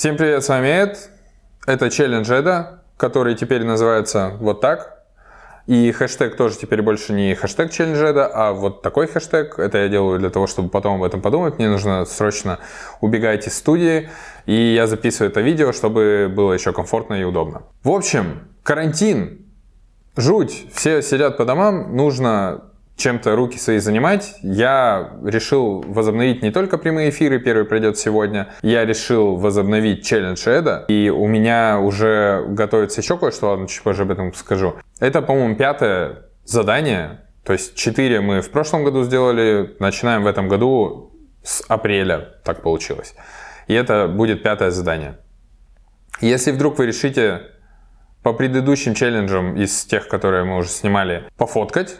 Всем привет, с вами Эд. Это челлендж Эда, который теперь называется вот так. И хэштег тоже теперь больше не хэштег челлендж Эда, а вот такой хэштег. Это я делаю для того, чтобы потом об этом подумать. Мне нужно срочно убегать из студии. И я записываю это видео, чтобы было еще комфортно и удобно. В общем, карантин. Жуть. Все сидят по домам. Нужно чем-то руки свои занимать, я решил возобновить не только прямые эфиры, первый пройдет сегодня, я решил возобновить челлендж Эда, и у меня уже готовится еще кое-что, ладно, чуть позже об этом скажу. Это, по-моему, пятое задание, то есть четыре мы в прошлом году сделали, начинаем в этом году с апреля, так получилось. И это будет пятое задание. Если вдруг вы решите по предыдущим челленджам из тех, которые мы уже снимали, пофоткать,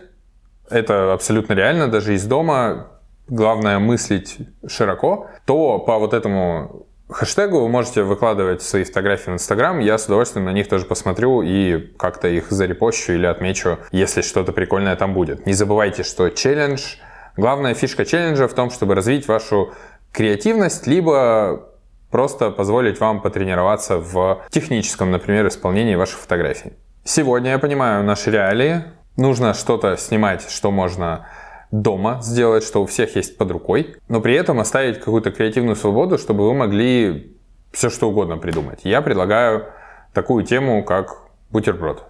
это абсолютно реально, даже из дома, главное мыслить широко, то по вот этому хэштегу вы можете выкладывать свои фотографии в Инстаграм, я с удовольствием на них тоже посмотрю и как-то их зарепощу или отмечу, если что-то прикольное там будет. Не забывайте, что челлендж, главная фишка челленджа в том, чтобы развить вашу креативность, либо просто позволить вам потренироваться в техническом, например, исполнении ваших фотографий. Сегодня я понимаю наши реалии, нужно что-то снимать, что можно дома сделать, что у всех есть под рукой, но при этом оставить какую-то креативную свободу, чтобы вы могли все что угодно придумать. Я предлагаю такую тему, как бутерброд.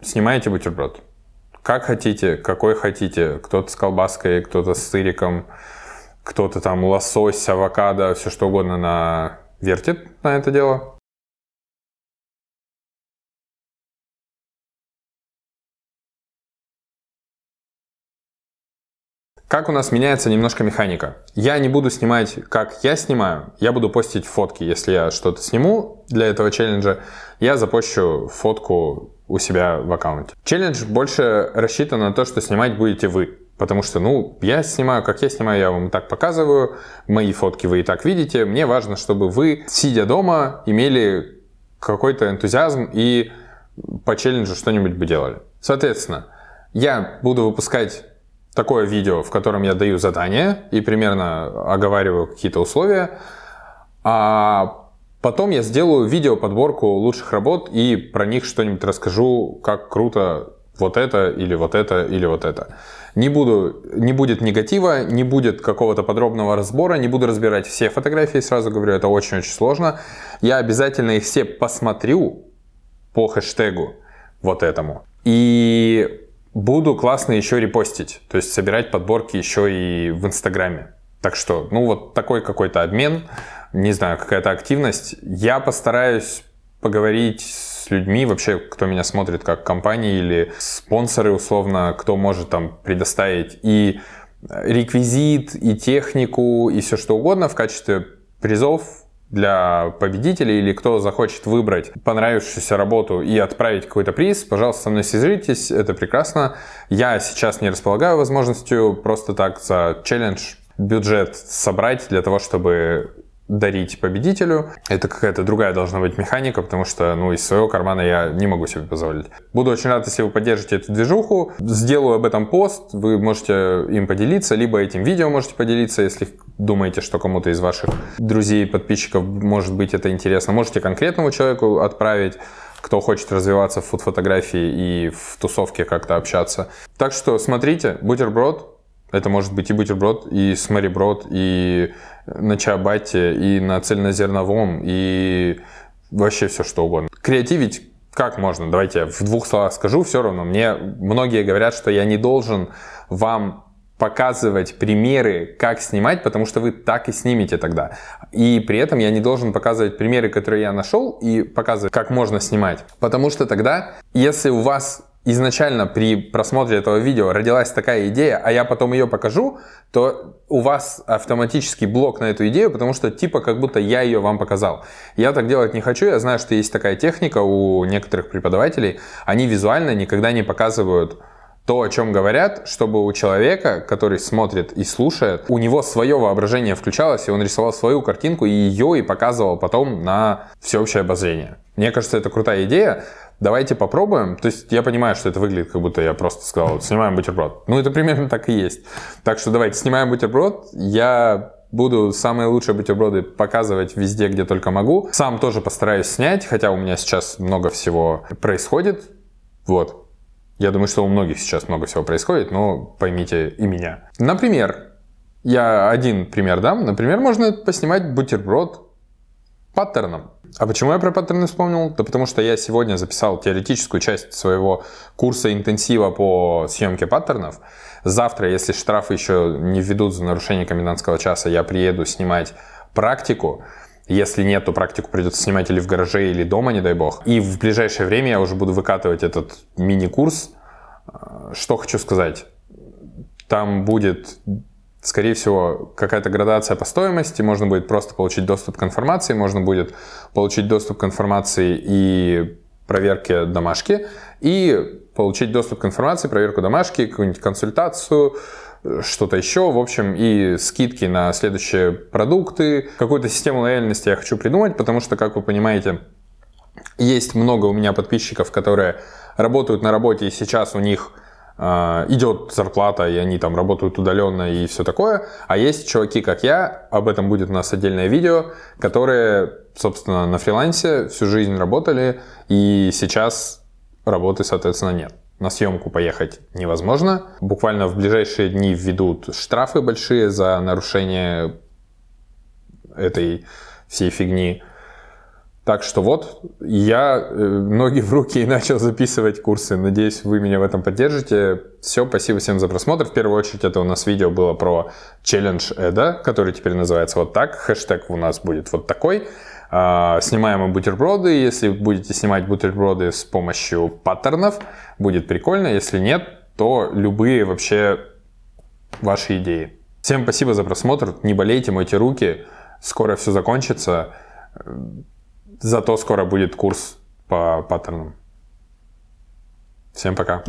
Снимаете бутерброд. Как хотите, какой хотите. Кто-то с колбаской, кто-то с сыриком, кто-то там лосось, авокадо, все что угодно на... вертит на это дело. Как у нас меняется немножко механика? Я не буду снимать, как я снимаю, я буду постить фотки. Если я что-то сниму для этого челленджа, я запущу фотку у себя в аккаунте. Челлендж больше рассчитан на то, что снимать будете вы. Потому что, ну, я снимаю, как я снимаю, я вам так показываю, мои фотки вы и так видите. Мне важно, чтобы вы, сидя дома, имели какой-то энтузиазм и по челленджу что-нибудь бы делали. Соответственно, я буду выпускать такое видео, в котором я даю задание и примерно оговариваю какие-то условия, а потом я сделаю видео подборку лучших работ и про них что-нибудь расскажу, как круто вот это или вот это или вот это. Не, буду, не будет негатива, не будет какого-то подробного разбора, не буду разбирать все фотографии, сразу говорю, это очень-очень сложно. Я обязательно их все посмотрю по хэштегу вот этому. И Буду классно еще репостить, то есть собирать подборки еще и в Инстаграме. Так что, ну вот такой какой-то обмен, не знаю, какая-то активность. Я постараюсь поговорить с людьми, вообще, кто меня смотрит как компании или спонсоры, условно, кто может там предоставить и реквизит, и технику, и все что угодно в качестве призов для победителей или кто захочет выбрать понравившуюся работу и отправить какой-то приз, пожалуйста, со мной свяжитесь, это прекрасно. Я сейчас не располагаю возможностью просто так за челлендж бюджет собрать для того, чтобы дарить победителю. Это какая-то другая должна быть механика, потому что ну, из своего кармана я не могу себе позволить. Буду очень рад, если вы поддержите эту движуху. Сделаю об этом пост, вы можете им поделиться, либо этим видео можете поделиться, если думаете, что кому-то из ваших друзей, подписчиков может быть это интересно. Можете конкретному человеку отправить кто хочет развиваться в фуд-фотографии и в тусовке как-то общаться. Так что смотрите, бутерброд, это может быть и бутерброд, и смариброд, и на чабате, и на цельнозерновом, и вообще все что угодно. Креативить как можно? Давайте я в двух словах скажу, все равно. Мне многие говорят, что я не должен вам показывать примеры, как снимать, потому что вы так и снимете тогда. И при этом я не должен показывать примеры, которые я нашел, и показывать, как можно снимать. Потому что тогда, если у вас изначально при просмотре этого видео родилась такая идея, а я потом ее покажу, то у вас автоматический блок на эту идею, потому что типа как будто я ее вам показал. Я так делать не хочу, я знаю, что есть такая техника у некоторых преподавателей, они визуально никогда не показывают то, о чем говорят, чтобы у человека, который смотрит и слушает, у него свое воображение включалось, и он рисовал свою картинку, и ее и показывал потом на всеобщее обозрение. Мне кажется, это крутая идея. Давайте попробуем. То есть я понимаю, что это выглядит, как будто я просто сказал, снимаем бутерброд. Ну, это примерно так и есть. Так что давайте снимаем бутерброд. Я Буду самые лучшие бутерброды показывать везде, где только могу. Сам тоже постараюсь снять, хотя у меня сейчас много всего происходит. Вот. Я думаю, что у многих сейчас много всего происходит, но поймите и меня. Например, я один пример дам. Например, можно поснимать бутерброд паттерном. А почему я про паттерны вспомнил? Да потому что я сегодня записал теоретическую часть своего курса интенсива по съемке паттернов. Завтра, если штрафы еще не введут за нарушение комендантского часа, я приеду снимать практику. Если нет, то практику придется снимать или в гараже, или дома, не дай бог. И в ближайшее время я уже буду выкатывать этот мини-курс. Что хочу сказать. Там будет скорее всего, какая-то градация по стоимости, можно будет просто получить доступ к информации, можно будет получить доступ к информации и проверке домашки, и получить доступ к информации, проверку домашки, какую-нибудь консультацию, что-то еще, в общем, и скидки на следующие продукты. Какую-то систему лояльности я хочу придумать, потому что, как вы понимаете, есть много у меня подписчиков, которые работают на работе, и сейчас у них идет зарплата, и они там работают удаленно и все такое. А есть чуваки, как я, об этом будет у нас отдельное видео, которые, собственно, на фрилансе всю жизнь работали, и сейчас работы, соответственно, нет. На съемку поехать невозможно. Буквально в ближайшие дни введут штрафы большие за нарушение этой всей фигни. Так что вот, я э, ноги в руки и начал записывать курсы. Надеюсь, вы меня в этом поддержите. Все, спасибо всем за просмотр. В первую очередь, это у нас видео было про челлендж Эда, который теперь называется вот так. Хэштег у нас будет вот такой. А, снимаем мы бутерброды. Если будете снимать бутерброды с помощью паттернов, будет прикольно. Если нет, то любые вообще ваши идеи. Всем спасибо за просмотр. Не болейте, мойте руки. Скоро все закончится. Зато скоро будет курс по паттернам. Всем пока.